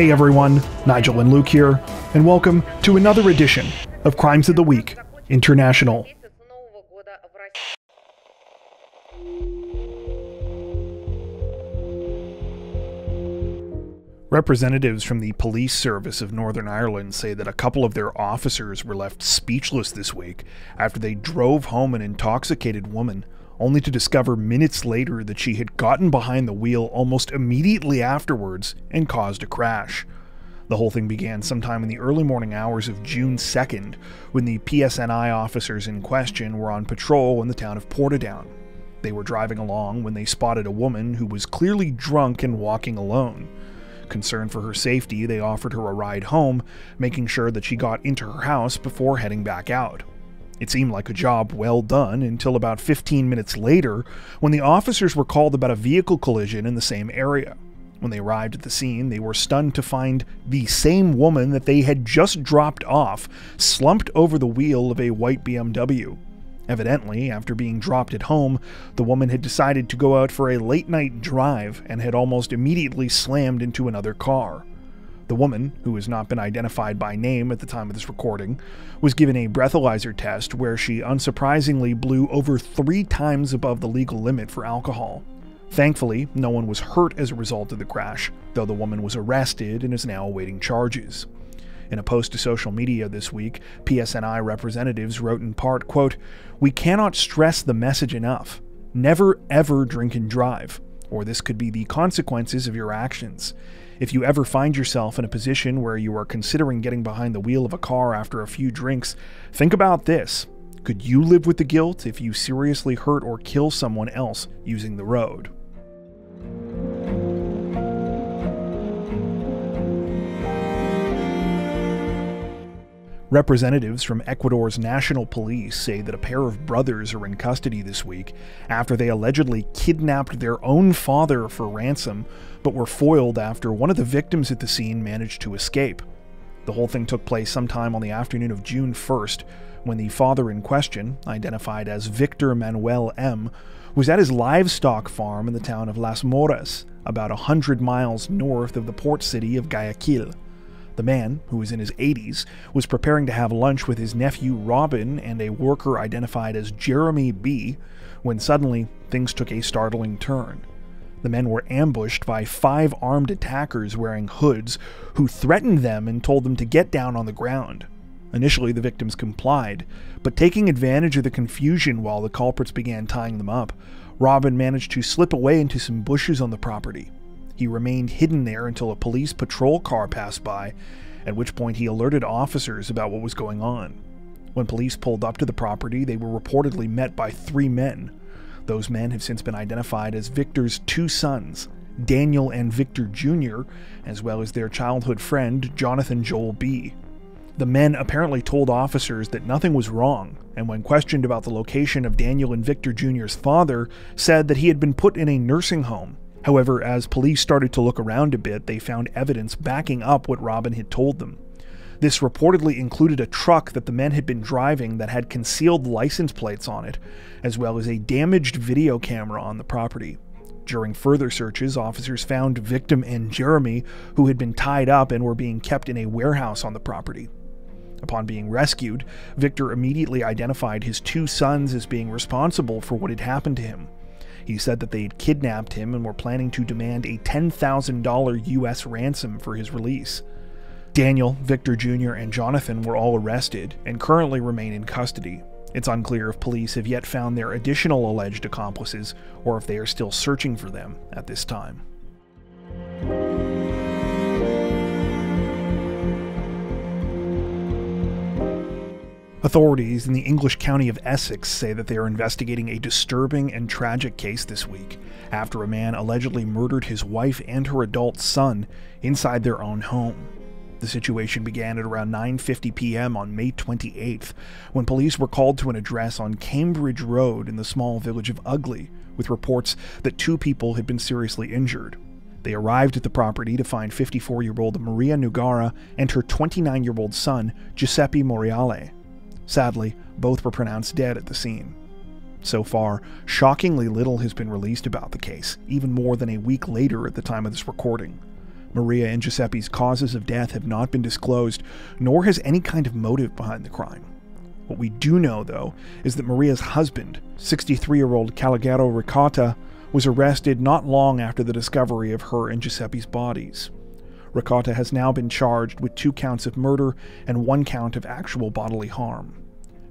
Hey everyone, Nigel and Luke here, and welcome to another edition of Crimes of the Week International. Representatives from the police service of Northern Ireland say that a couple of their officers were left speechless this week after they drove home an intoxicated woman, only to discover minutes later that she had gotten behind the wheel almost immediately afterwards and caused a crash. The whole thing began sometime in the early morning hours of June 2nd, when the PSNI officers in question were on patrol in the town of Portadown. They were driving along when they spotted a woman who was clearly drunk and walking alone. Concerned for her safety, they offered her a ride home, making sure that she got into her house before heading back out. It seemed like a job well done until about 15 minutes later, when the officers were called about a vehicle collision in the same area. When they arrived at the scene, they were stunned to find the same woman that they had just dropped off slumped over the wheel of a white BMW. Evidently, after being dropped at home, the woman had decided to go out for a late night drive and had almost immediately slammed into another car. The woman, who has not been identified by name at the time of this recording, was given a breathalyzer test where she unsurprisingly blew over three times above the legal limit for alcohol. Thankfully, no one was hurt as a result of the crash, though the woman was arrested and is now awaiting charges. In a post to social media this week, PSNI representatives wrote in part, quote, We cannot stress the message enough. Never ever drink and drive, or this could be the consequences of your actions. If you ever find yourself in a position where you are considering getting behind the wheel of a car after a few drinks, think about this. Could you live with the guilt if you seriously hurt or kill someone else using the road? Representatives from Ecuador's national police say that a pair of brothers are in custody this week after they allegedly kidnapped their own father for ransom, but were foiled after one of the victims at the scene managed to escape. The whole thing took place sometime on the afternoon of June 1st, when the father in question, identified as Victor Manuel M., was at his livestock farm in the town of Las Moras, about hundred miles north of the port city of Guayaquil. The man, who was in his 80s, was preparing to have lunch with his nephew Robin and a worker identified as Jeremy B. when suddenly things took a startling turn. The men were ambushed by five armed attackers wearing hoods who threatened them and told them to get down on the ground. Initially, the victims complied, but taking advantage of the confusion while the culprits began tying them up, Robin managed to slip away into some bushes on the property. He remained hidden there until a police patrol car passed by, at which point he alerted officers about what was going on. When police pulled up to the property, they were reportedly met by three men. Those men have since been identified as Victor's two sons, Daniel and Victor Jr., as well as their childhood friend, Jonathan Joel B. The men apparently told officers that nothing was wrong, and when questioned about the location of Daniel and Victor Jr.'s father, said that he had been put in a nursing home However, as police started to look around a bit, they found evidence backing up what Robin had told them. This reportedly included a truck that the men had been driving that had concealed license plates on it, as well as a damaged video camera on the property. During further searches, officers found Victor and Jeremy, who had been tied up and were being kept in a warehouse on the property. Upon being rescued, Victor immediately identified his two sons as being responsible for what had happened to him. He said that they had kidnapped him and were planning to demand a $10,000 US ransom for his release. Daniel, Victor Jr., and Jonathan were all arrested and currently remain in custody. It's unclear if police have yet found their additional alleged accomplices or if they are still searching for them at this time. Authorities in the English county of Essex say that they are investigating a disturbing and tragic case this week after a man allegedly murdered his wife and her adult son inside their own home. The situation began at around 9:50 p.m. on May 28th when police were called to an address on Cambridge Road in the small village of Ugley with reports that two people had been seriously injured. They arrived at the property to find 54-year-old Maria Nugara and her 29-year-old son Giuseppe Moriale. Sadly, both were pronounced dead at the scene. So far, shockingly little has been released about the case, even more than a week later at the time of this recording. Maria and Giuseppe's causes of death have not been disclosed, nor has any kind of motive behind the crime. What we do know, though, is that Maria's husband, 63 year old Calogero Ricotta, was arrested not long after the discovery of her and Giuseppe's bodies. Ricotta has now been charged with two counts of murder and one count of actual bodily harm.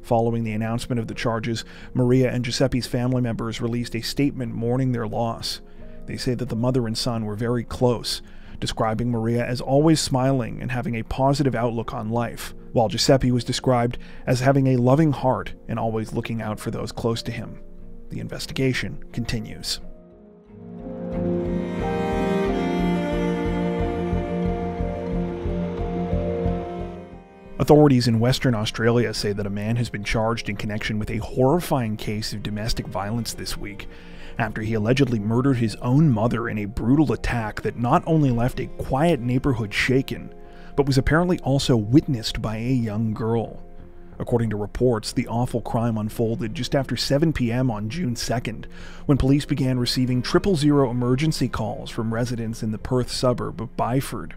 Following the announcement of the charges, Maria and Giuseppe's family members released a statement mourning their loss. They say that the mother and son were very close, describing Maria as always smiling and having a positive outlook on life, while Giuseppe was described as having a loving heart and always looking out for those close to him. The investigation continues. Authorities in Western Australia say that a man has been charged in connection with a horrifying case of domestic violence this week after he allegedly murdered his own mother in a brutal attack that not only left a quiet neighborhood shaken, but was apparently also witnessed by a young girl. According to reports, the awful crime unfolded just after 7 p.m. on June 2nd, when police began receiving triple zero emergency calls from residents in the Perth suburb of Byford.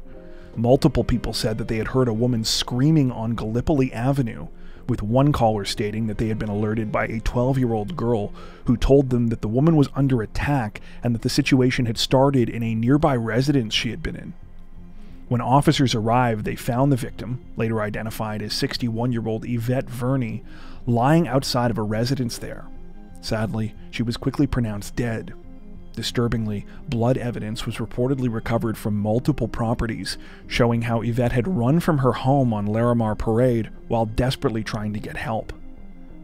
Multiple people said that they had heard a woman screaming on Gallipoli Avenue, with one caller stating that they had been alerted by a 12 year old girl who told them that the woman was under attack and that the situation had started in a nearby residence she had been in. When officers arrived, they found the victim, later identified as 61 year old Yvette Verney, lying outside of a residence there. Sadly, she was quickly pronounced dead. Disturbingly, blood evidence was reportedly recovered from multiple properties, showing how Yvette had run from her home on Larimar Parade while desperately trying to get help.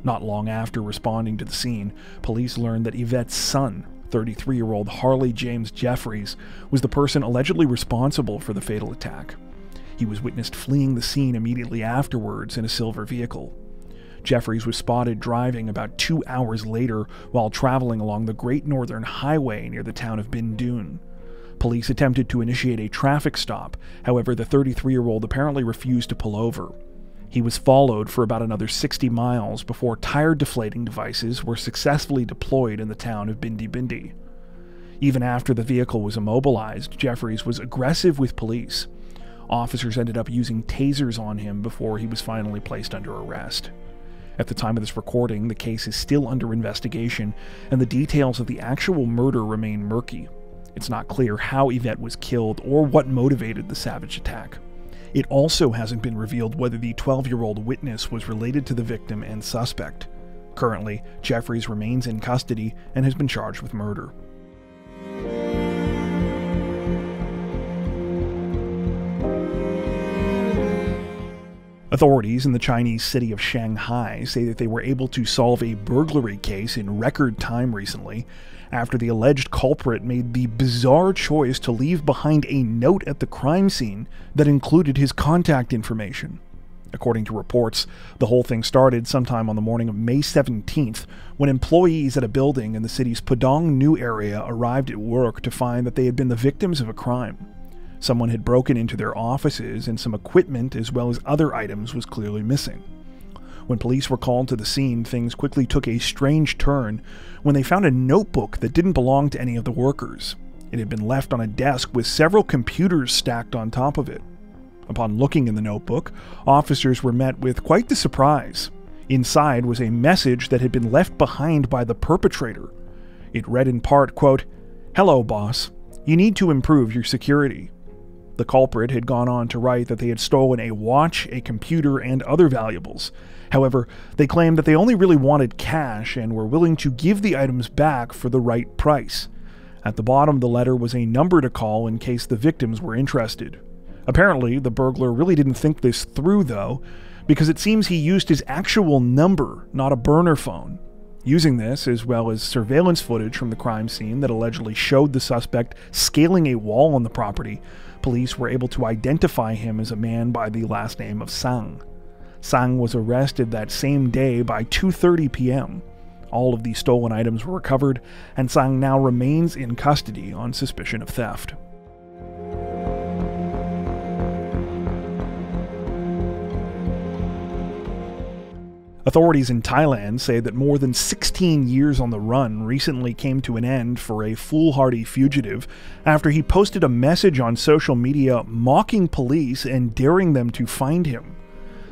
Not long after responding to the scene, police learned that Yvette's son, 33 year old Harley James Jeffries, was the person allegedly responsible for the fatal attack. He was witnessed fleeing the scene immediately afterwards in a silver vehicle. Jeffries was spotted driving about two hours later while traveling along the Great Northern Highway near the town of Bindoon. Police attempted to initiate a traffic stop, however, the 33 year old apparently refused to pull over. He was followed for about another 60 miles before tire deflating devices were successfully deployed in the town of Bindi Bindi. Even after the vehicle was immobilized, Jeffries was aggressive with police. Officers ended up using tasers on him before he was finally placed under arrest. At the time of this recording, the case is still under investigation, and the details of the actual murder remain murky. It's not clear how Yvette was killed or what motivated the savage attack. It also hasn't been revealed whether the 12 year old witness was related to the victim and suspect. Currently, Jeffries remains in custody and has been charged with murder. Authorities in the Chinese city of Shanghai say that they were able to solve a burglary case in record time recently after the alleged culprit made the bizarre choice to leave behind a note at the crime scene that included his contact information. According to reports, the whole thing started sometime on the morning of May 17th when employees at a building in the city's Pudong New area arrived at work to find that they had been the victims of a crime. Someone had broken into their offices, and some equipment as well as other items was clearly missing. When police were called to the scene, things quickly took a strange turn when they found a notebook that didn't belong to any of the workers. It had been left on a desk with several computers stacked on top of it. Upon looking in the notebook, officers were met with quite the surprise. Inside was a message that had been left behind by the perpetrator. It read in part, quote, Hello, boss. You need to improve your security. The culprit had gone on to write that they had stolen a watch, a computer, and other valuables. However, they claimed that they only really wanted cash and were willing to give the items back for the right price. At the bottom of the letter was a number to call in case the victims were interested. Apparently, the burglar really didn't think this through, though, because it seems he used his actual number, not a burner phone. Using this, as well as surveillance footage from the crime scene that allegedly showed the suspect scaling a wall on the property, police were able to identify him as a man by the last name of Sang. Sang was arrested that same day by 2:30 p.m. All of the stolen items were recovered, and Sang now remains in custody on suspicion of theft. Authorities in Thailand say that more than 16 years on the run recently came to an end for a foolhardy fugitive after he posted a message on social media mocking police and daring them to find him.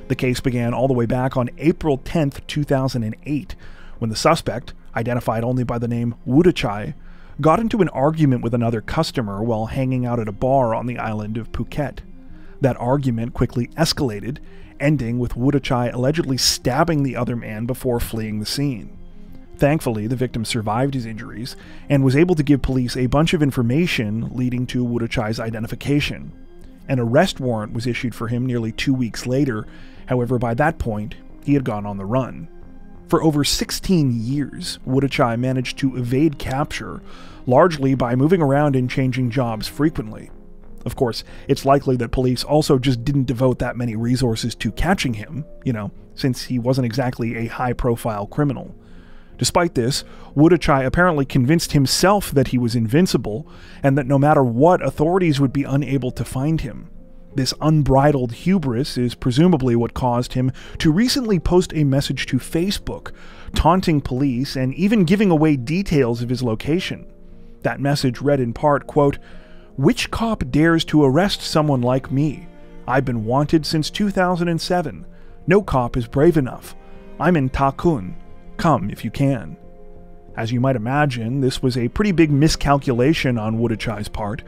The case began all the way back on April 10, 2008, when the suspect, identified only by the name Wudachai, got into an argument with another customer while hanging out at a bar on the island of Phuket. That argument quickly escalated, ending with Wudachai allegedly stabbing the other man before fleeing the scene. Thankfully, the victim survived his injuries and was able to give police a bunch of information leading to Wudachai's identification. An arrest warrant was issued for him nearly two weeks later, however, by that point, he had gone on the run. For over 16 years, Wudachai managed to evade capture, largely by moving around and changing jobs frequently. Of course, it's likely that police also just didn't devote that many resources to catching him, you know, since he wasn't exactly a high profile criminal. Despite this, Wudachai apparently convinced himself that he was invincible and that no matter what, authorities would be unable to find him. This unbridled hubris is presumably what caused him to recently post a message to Facebook, taunting police and even giving away details of his location. That message read in part, quote, which cop dares to arrest someone like me? I've been wanted since 2007. No cop is brave enough. I'm in Takun. Come if you can. As you might imagine, this was a pretty big miscalculation on Wudachai's part,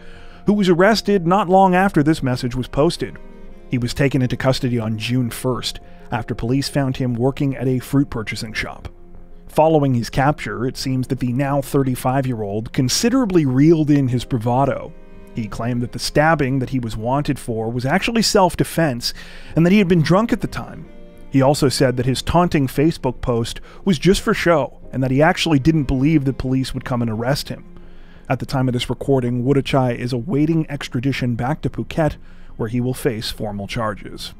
who was arrested not long after this message was posted. He was taken into custody on June 1st, after police found him working at a fruit purchasing shop. Following his capture, it seems that the now 35 year old considerably reeled in his bravado he claimed that the stabbing that he was wanted for was actually self defense and that he had been drunk at the time. He also said that his taunting Facebook post was just for show and that he actually didn't believe that police would come and arrest him. At the time of this recording, Wudachai is awaiting extradition back to Phuket, where he will face formal charges.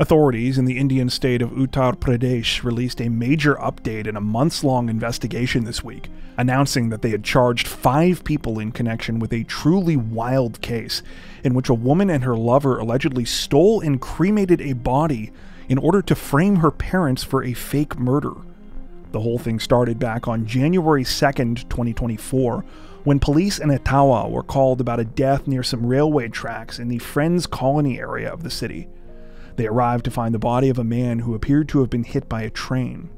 Authorities in the Indian state of Uttar Pradesh released a major update in a months long investigation this week, announcing that they had charged five people in connection with a truly wild case in which a woman and her lover allegedly stole and cremated a body in order to frame her parents for a fake murder. The whole thing started back on January 2nd, 2024, when police in Etawah were called about a death near some railway tracks in the Friends Colony area of the city. They arrived to find the body of a man who appeared to have been hit by a train.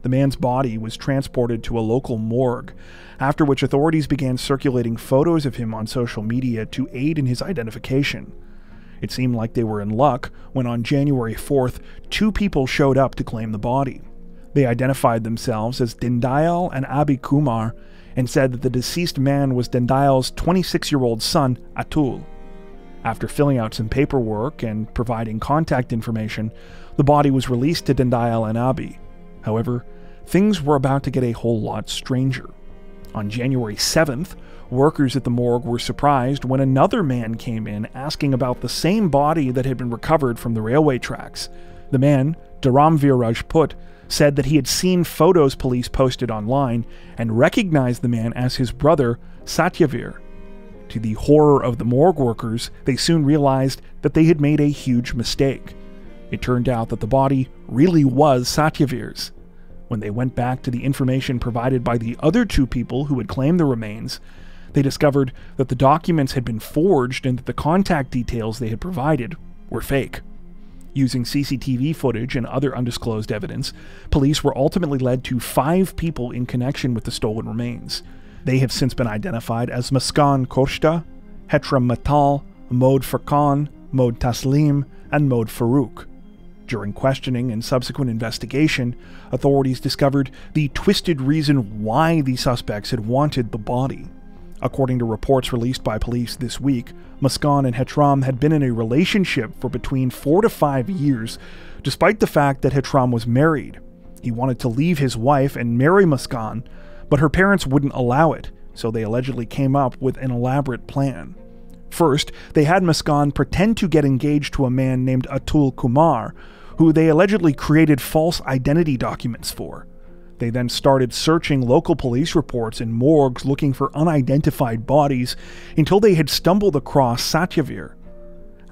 The man's body was transported to a local morgue, after which authorities began circulating photos of him on social media to aid in his identification. It seemed like they were in luck when on January 4th, two people showed up to claim the body. They identified themselves as Dindayal and Abi Kumar and said that the deceased man was Dindayal's 26 year old son, Atul. After filling out some paperwork and providing contact information, the body was released to Dindayal and Abi. However, things were about to get a whole lot stranger. On January 7th, workers at the morgue were surprised when another man came in asking about the same body that had been recovered from the railway tracks. The man, Dharamvir Rajput, said that he had seen photos police posted online and recognized the man as his brother, Satyavir. To the horror of the morgue workers, they soon realized that they had made a huge mistake. It turned out that the body really was Satyavir's. When they went back to the information provided by the other two people who had claimed the remains, they discovered that the documents had been forged and that the contact details they had provided were fake. Using CCTV footage and other undisclosed evidence, police were ultimately led to five people in connection with the stolen remains. They have since been identified as Muskan Koshta, Hetram Matal, Mode Furqan, Mode Taslim, and Mode Farouk. During questioning and subsequent investigation, authorities discovered the twisted reason why the suspects had wanted the body. According to reports released by police this week, Muskan and Hetram had been in a relationship for between four to five years, despite the fact that Hetram was married. He wanted to leave his wife and marry Muskan, but her parents wouldn't allow it, so they allegedly came up with an elaborate plan. First, they had Muskan pretend to get engaged to a man named Atul Kumar, who they allegedly created false identity documents for. They then started searching local police reports and morgues looking for unidentified bodies until they had stumbled across Satyavir.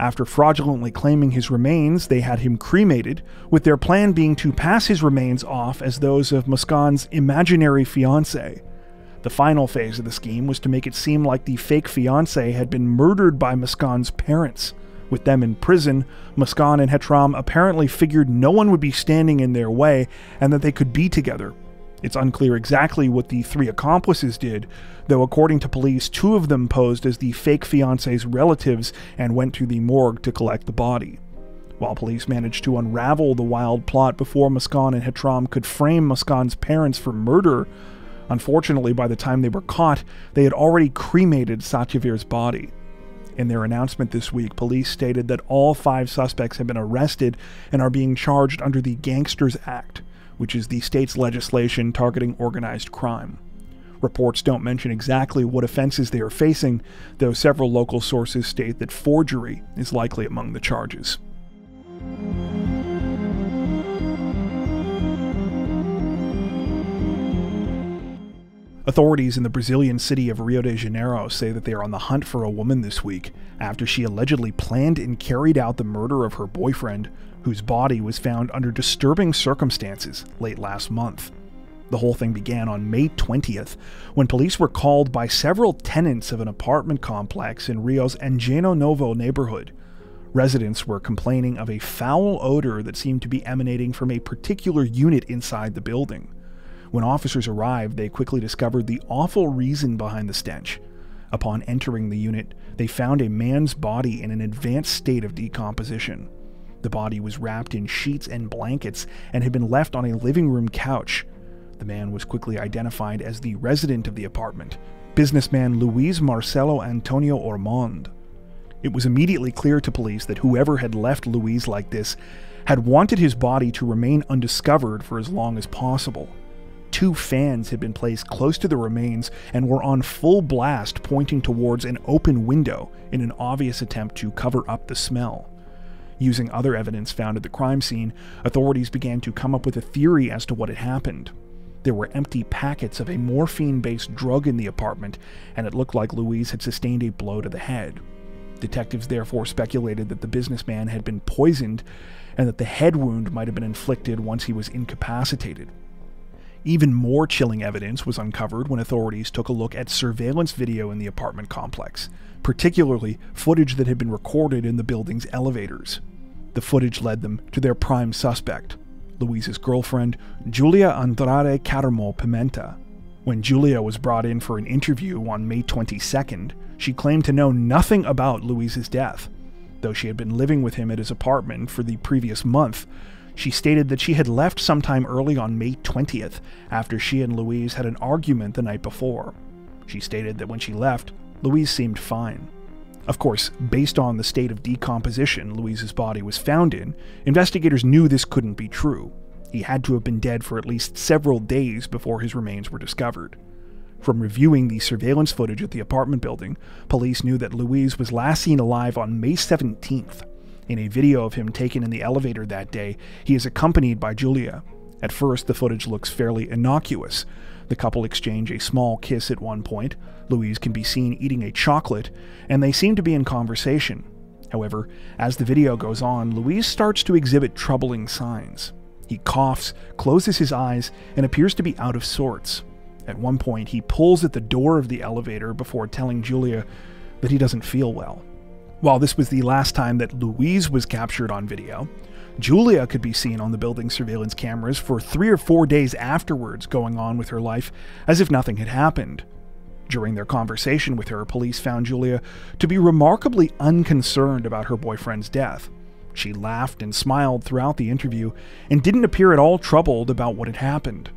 After fraudulently claiming his remains, they had him cremated, with their plan being to pass his remains off as those of Muskan's imaginary fiancée. The final phase of the scheme was to make it seem like the fake fiancée had been murdered by Muskan's parents. With them in prison, Muskan and Hetram apparently figured no one would be standing in their way and that they could be together. It's unclear exactly what the three accomplices did, though according to police, two of them posed as the fake fiance's relatives and went to the morgue to collect the body. While police managed to unravel the wild plot before Muskan and Hetram could frame Muskan's parents for murder, Unfortunately, by the time they were caught, they had already cremated Satyavir's body. In their announcement this week, police stated that all five suspects have been arrested and are being charged under the Gangsters Act, which is the state's legislation targeting organized crime. Reports don't mention exactly what offenses they are facing, though several local sources state that forgery is likely among the charges. Authorities in the Brazilian city of Rio de Janeiro say that they are on the hunt for a woman this week after she allegedly planned and carried out the murder of her boyfriend, whose body was found under disturbing circumstances late last month. The whole thing began on May 20th when police were called by several tenants of an apartment complex in Rio's Engenho Novo neighborhood. Residents were complaining of a foul odor that seemed to be emanating from a particular unit inside the building. When officers arrived, they quickly discovered the awful reason behind the stench. Upon entering the unit, they found a man's body in an advanced state of decomposition. The body was wrapped in sheets and blankets and had been left on a living room couch. The man was quickly identified as the resident of the apartment, businessman Luis Marcelo Antonio Ormond. It was immediately clear to police that whoever had left Luis like this had wanted his body to remain undiscovered for as long as possible. Two fans had been placed close to the remains and were on full blast pointing towards an open window in an obvious attempt to cover up the smell. Using other evidence found at the crime scene, authorities began to come up with a theory as to what had happened. There were empty packets of a morphine based drug in the apartment, and it looked like Luis had sustained a blow to the head. Detectives therefore speculated that the businessman had been poisoned and that the head wound might have been inflicted once he was incapacitated. Even more chilling evidence was uncovered when authorities took a look at surveillance video in the apartment complex, particularly footage that had been recorded in the building's elevators. The footage led them to their prime suspect, Luis's girlfriend, Julia Andrade Carmo Pimenta. When Julia was brought in for an interview on May 22nd, she claimed to know nothing about Luis's death. Though she had been living with him at his apartment for the previous month, she stated that she had left sometime early on May 20th after she and Luis had an argument the night before. She stated that when she left, Luis seemed fine. Of course, based on the state of decomposition Luis's body was found in, investigators knew this couldn't be true. He had to have been dead for at least several days before his remains were discovered. From reviewing the surveillance footage at the apartment building, police knew that Luis was last seen alive on May 17th, in a video of him taken in the elevator that day, he is accompanied by Julia. At first, the footage looks fairly innocuous. The couple exchange a small kiss at one point, Luis can be seen eating a chocolate, and they seem to be in conversation. However, as the video goes on, Luis starts to exhibit troubling signs. He coughs, closes his eyes, and appears to be out of sorts. At one point, he pulls at the door of the elevator before telling Julia that he doesn't feel well. While this was the last time that Luis was captured on video, Julia could be seen on the building surveillance cameras for three or four days afterwards, going on with her life as if nothing had happened. During their conversation with her, police found Julia to be remarkably unconcerned about her boyfriend's death. She laughed and smiled throughout the interview and didn't appear at all troubled about what had happened.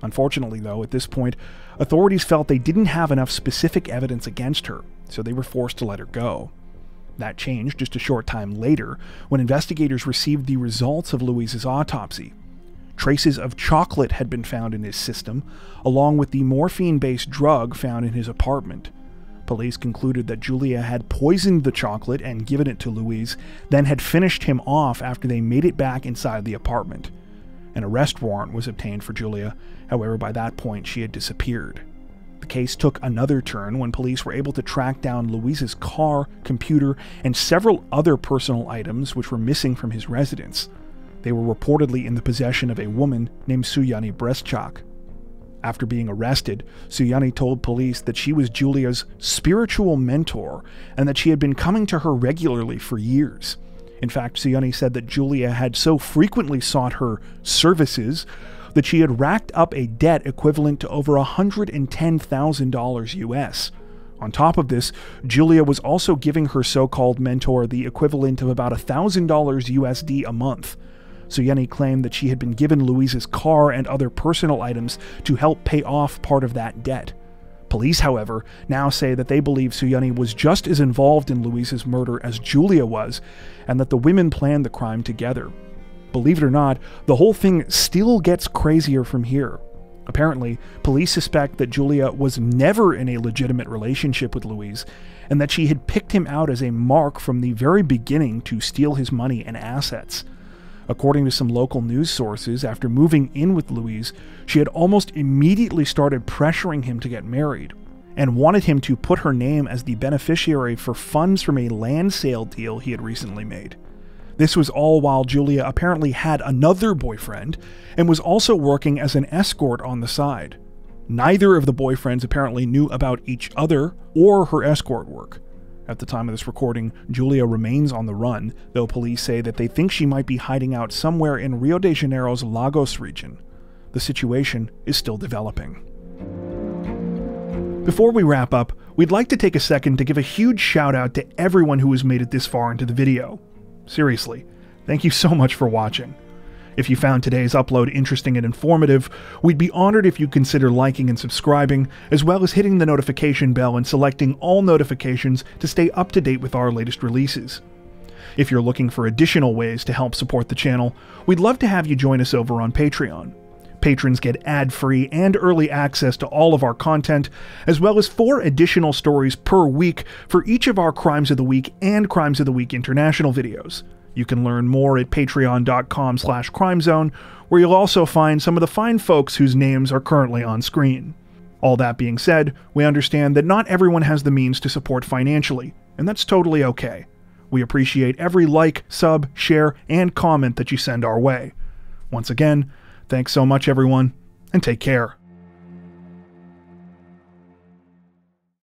Unfortunately, though, at this point, authorities felt they didn't have enough specific evidence against her, so they were forced to let her go. That changed just a short time later when investigators received the results of Luis's autopsy. Traces of chocolate had been found in his system, along with the morphine based drug found in his apartment. Police concluded that Julia had poisoned the chocolate and given it to Luis, then had finished him off after they made it back inside the apartment. An arrest warrant was obtained for Julia, however, by that point she had disappeared. The case took another turn when police were able to track down Luis's car, computer, and several other personal items which were missing from his residence. They were reportedly in the possession of a woman named Suyany Breschak. After being arrested, Suyany told police that she was Julia's spiritual mentor and that she had been coming to her regularly for years. In fact, Suyany said that Julia had so frequently sought her services that she had racked up a debt equivalent to over $110,000 US. On top of this, Julia was also giving her so called mentor the equivalent of about $1,000 USD a month. Suyany claimed that she had been given Luis's car and other personal items to help pay off part of that debt. Police, however, now say that they believe Suyany was just as involved in Luis's murder as Julia was, and that the women planned the crime together. Believe it or not, the whole thing still gets crazier from here. Apparently, police suspect that Julia was never in a legitimate relationship with Luis, and that she had picked him out as a mark from the very beginning to steal his money and assets. According to some local news sources, after moving in with Luis, she had almost immediately started pressuring him to get married and wanted him to put her name as the beneficiary for funds from a land sale deal he had recently made. This was all while Julia apparently had another boyfriend and was also working as an escort on the side. Neither of the boyfriends apparently knew about each other or her escort work. At the time of this recording, Julia remains on the run, though police say that they think she might be hiding out somewhere in Rio de Janeiro's Lagos region. The situation is still developing. Before we wrap up, we'd like to take a second to give a huge shout out to everyone who has made it this far into the video. Seriously, thank you so much for watching. If you found today's upload interesting and informative, we'd be honored if you consider liking and subscribing, as well as hitting the notification bell and selecting all notifications to stay up to date with our latest releases. If you're looking for additional ways to help support the channel, we'd love to have you join us over on Patreon. Patrons get ad free and early access to all of our content, as well as four additional stories per week for each of our Crimes of the Week and Crimes of the Week International videos. You can learn more at patreon.com slash crimezone, where you'll also find some of the fine folks whose names are currently on screen. All that being said, we understand that not everyone has the means to support financially, and that's totally okay. We appreciate every like, sub, share, and comment that you send our way. Once again, thanks so much, everyone, and take care.